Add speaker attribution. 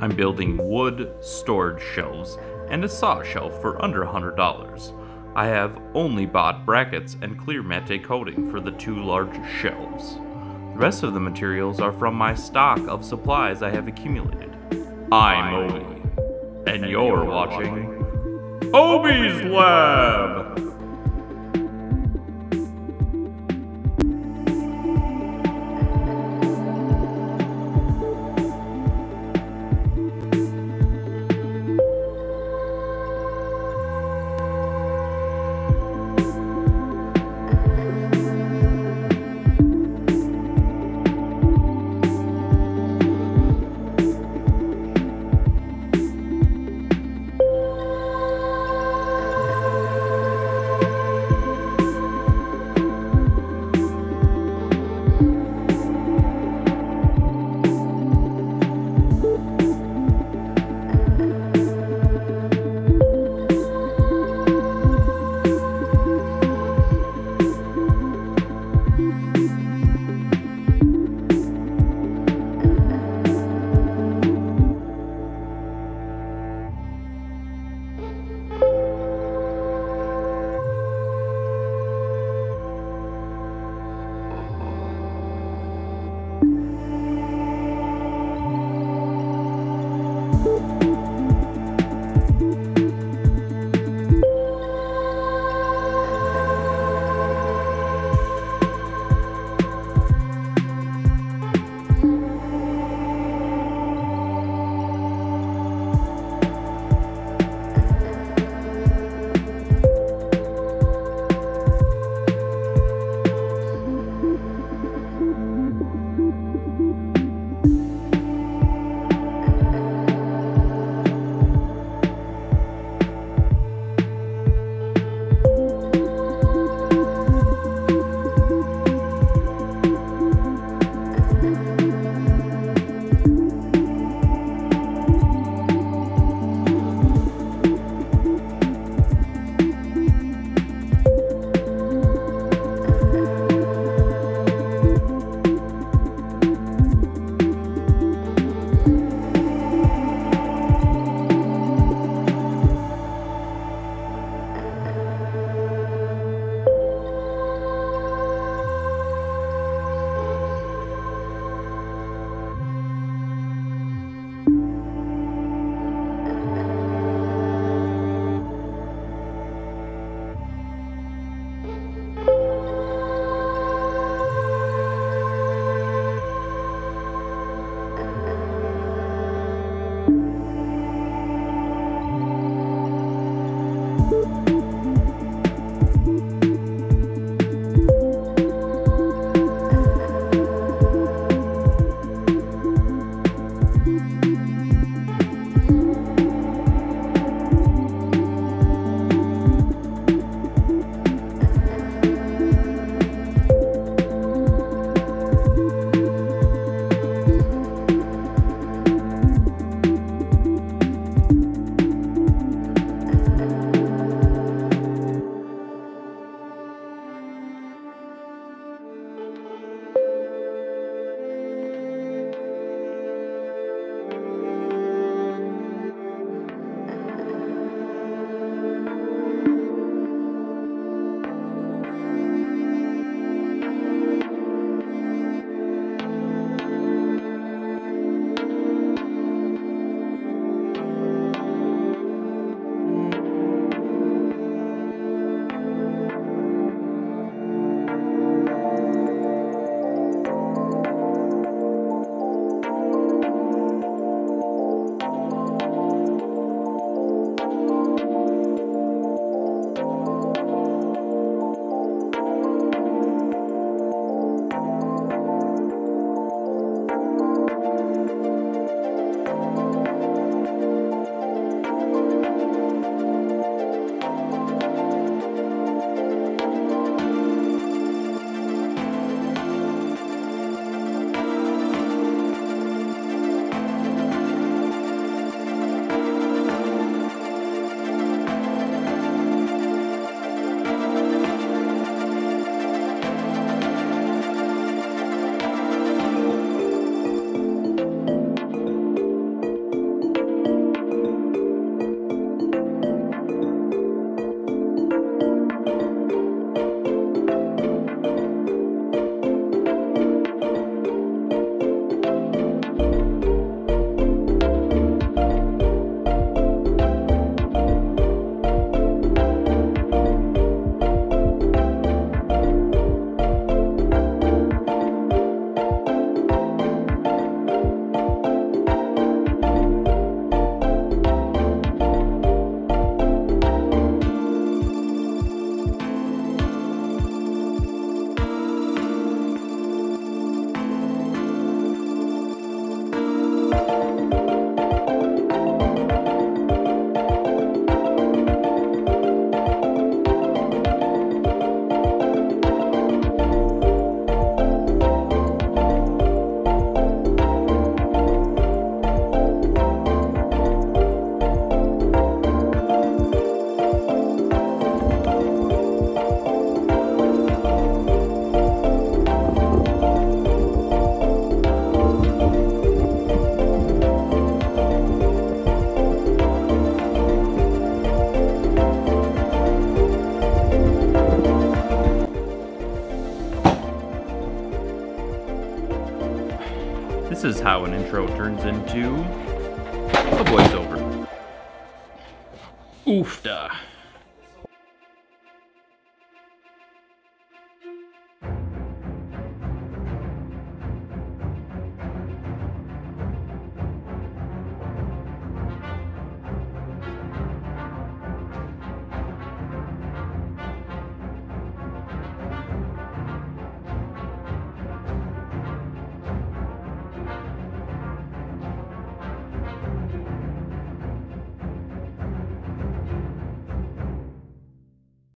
Speaker 1: I'm building wood storage shelves and a saw shelf for under $100. I have only bought brackets and clear matte coating for the two large shelves. The rest of the materials are from my stock of supplies I have accumulated. I'm Obie, and you're watching Obie'z Lab! This is how an intro turns into a voiceover. Oofda.